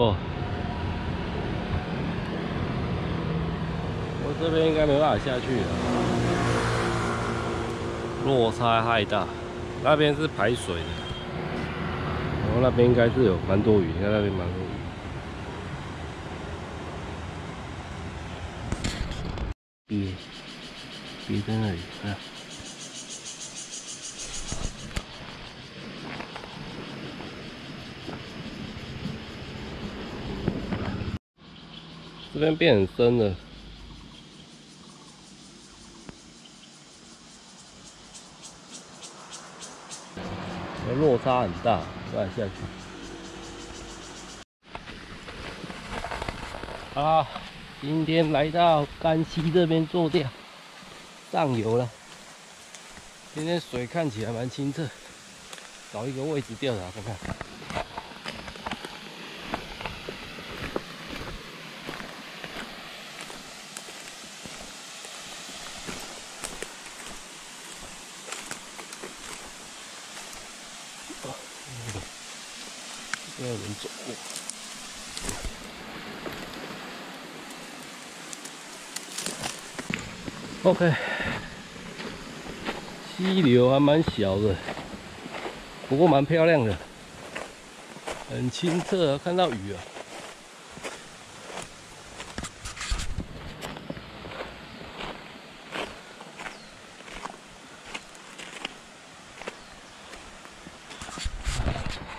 哦，我这边应该没办法下去了，落差太大。那边是排水的，然后那边应该是有蛮多鱼，你看那边蛮多鱼。憋憋在那里，看。这边变很深了，落差很大，再下去。啊，今天来到甘溪这边坐钓，上游了。今天水看起来蛮清澈，找一个位置钓它看看。OK，溪流还蛮小的，不过蛮漂亮的，很清澈，看到鱼啊。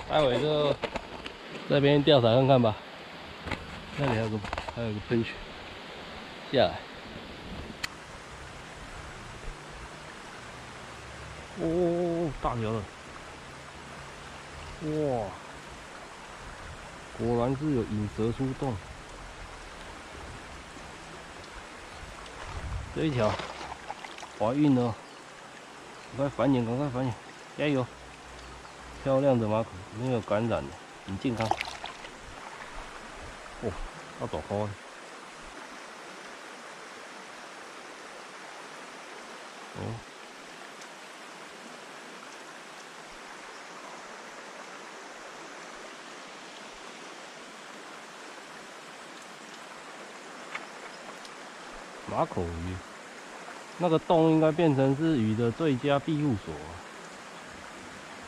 待会就。这边调查看看吧，那里还有个还有个喷泉，下来。哦，大条了，哇，果然是有引蛇出洞。这一条怀孕了，赶快繁衍，赶快繁衍，加油！漂亮的马口，没有感染的。很健康，哦，好大颗！哦，马口鱼，那个洞应该变成是鱼的最佳庇护所，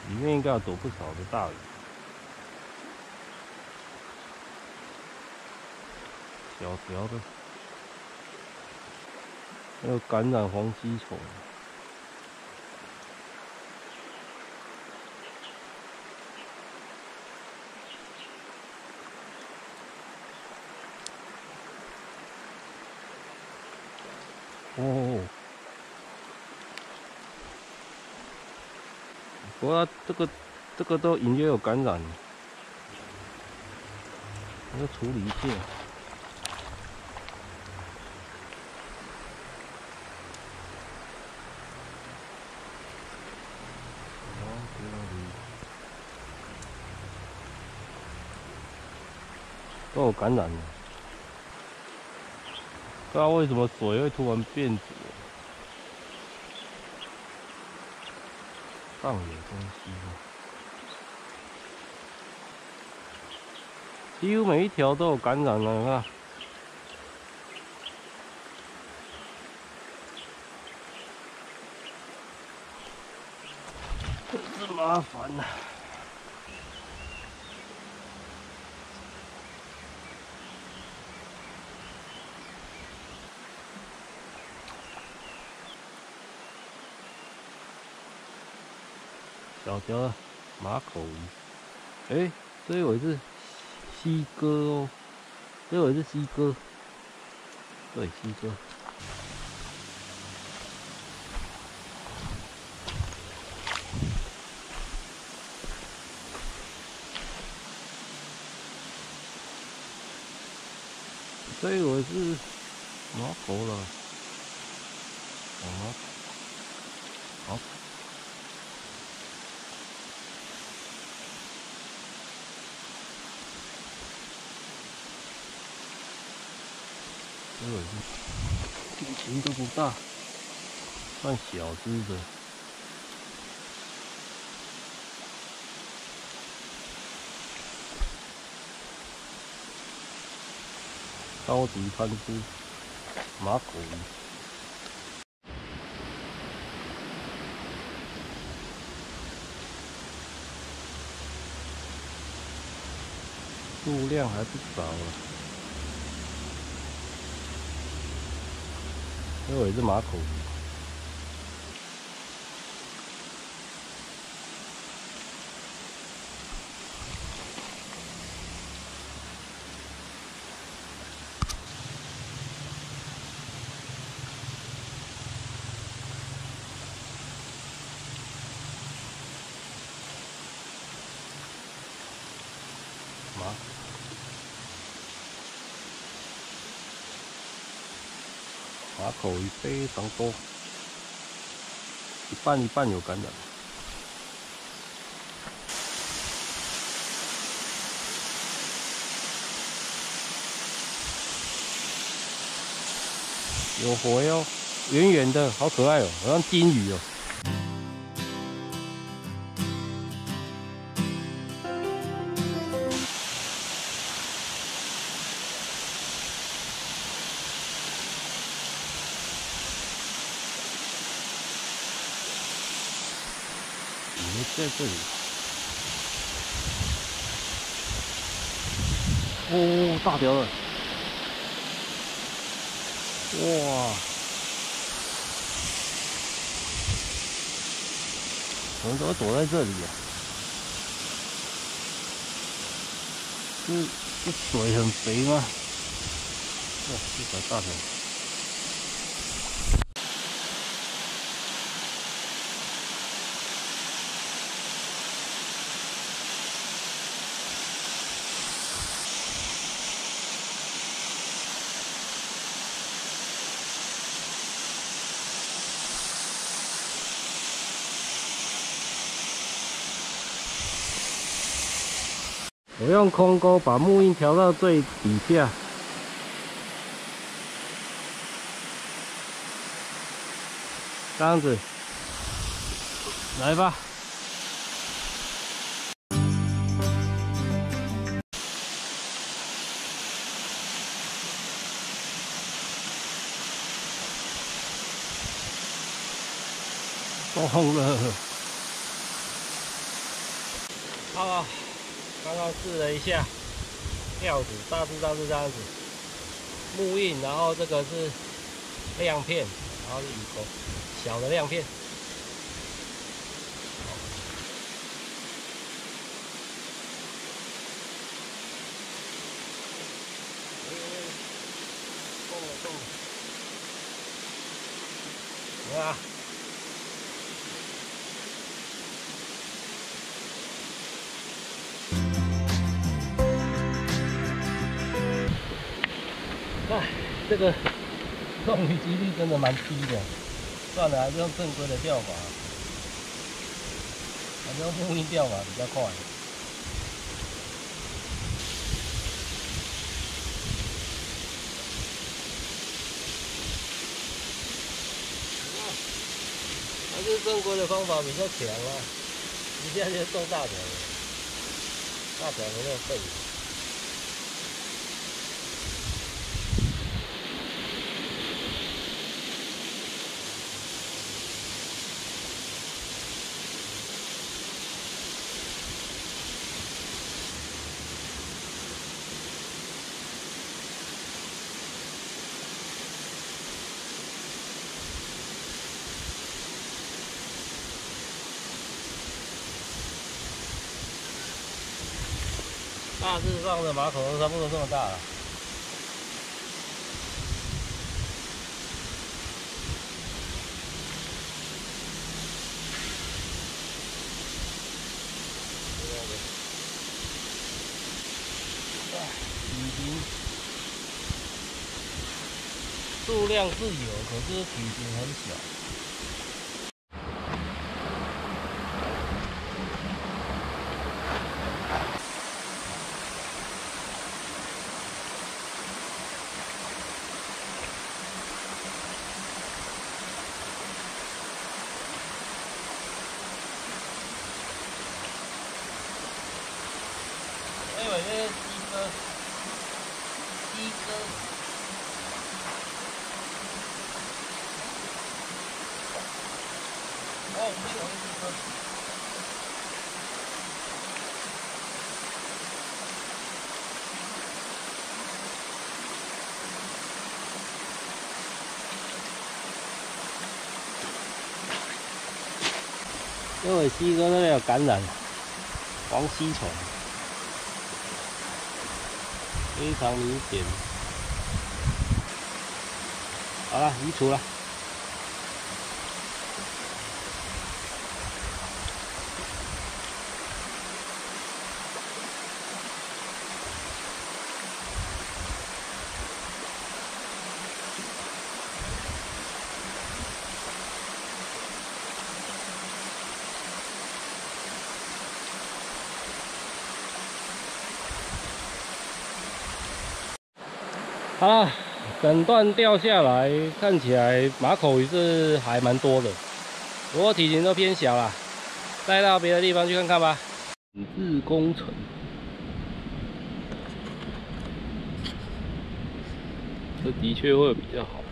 里面应该有躲不少的大鱼。小条的，还有感染黄鸡虫。哦，不过这个这个都隐约有感染，要处理一下。都有感染了，不知道为什么水会突然变浊，上有东西啊。几乎每一条都有感染了，你看，真是麻烦呐。条的马口鱼，哎，这一尾是西哥哦，这一尾是西哥，对，西哥。这一尾是马口了，好。这个体型都不大，算小只的。高级攀枝马口鱼，数量还不少啊。这尾是马口鱼。马，马口鱼非常多，一半一半有感染。有活哟，圆圆的，好可爱哦，好像金鱼哦。你们在这里。哦，大雕了！哇！怎么都躲在这里呀、这这水很肥吗？哇，这条大条。我用空钩把木印调到最底下，这样子，来吧。疯了！啊！刚刚试了一下料子，大致上是这样子，木印，然后这个是亮片，然后是鱼钩，小的亮片。这个中鱼几率真的蛮低的，算了，还是用正规的钓法，还是用木印钓法比较快。还是正规的方法比较强啊，一下就中大条了，大条没那么笨。大致上的马口都差不多这么大了。体型数量是有，可是体型很小。因为吸咗咧有感染黄吸虫，非常明显。好了，移除了。好啦，整段掉下来，看起来马口鱼是还蛮多的，不过体型都偏小啦，带到别的地方去看看吧。日工程，这的确会比较好。